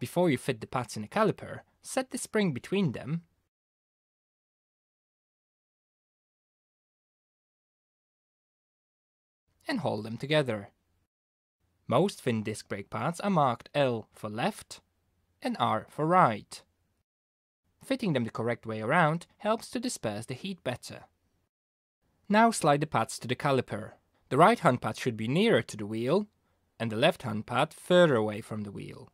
Before you fit the pads in a caliper, set the spring between them and hold them together. Most finned disc brake pads are marked L for left and R for right. Fitting them the correct way around helps to disperse the heat better. Now slide the pads to the caliper. The right hand pad should be nearer to the wheel and the left hand pad further away from the wheel.